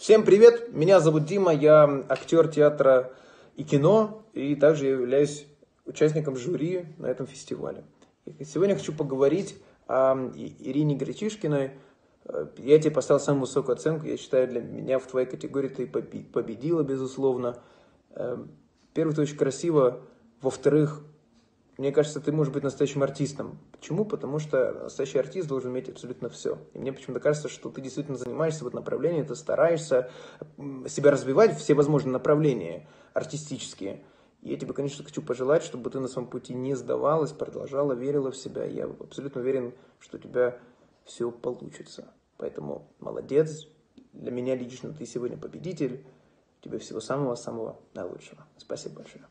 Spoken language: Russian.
Всем привет, меня зовут Дима, я актер театра и кино, и также являюсь участником жюри на этом фестивале. Сегодня хочу поговорить о Ирине Гречишкиной. Я тебе поставил самую высокую оценку, я считаю, для меня в твоей категории ты победила, безусловно. Эм, Первый, ты очень красиво, во-вторых, мне кажется, ты можешь быть настоящим артистом. Почему? Потому что настоящий артист должен иметь абсолютно все. И мне почему-то кажется, что ты действительно занимаешься в этом направлении, ты стараешься себя развивать все возможные направления артистические. И я тебе, конечно, хочу пожелать, чтобы ты на своем пути не сдавалась, продолжала, верила в себя. Я абсолютно уверен, что у тебя все получится. Поэтому молодец. Для меня лично ты сегодня победитель. Тебе всего самого-самого наилучшего. Спасибо большое.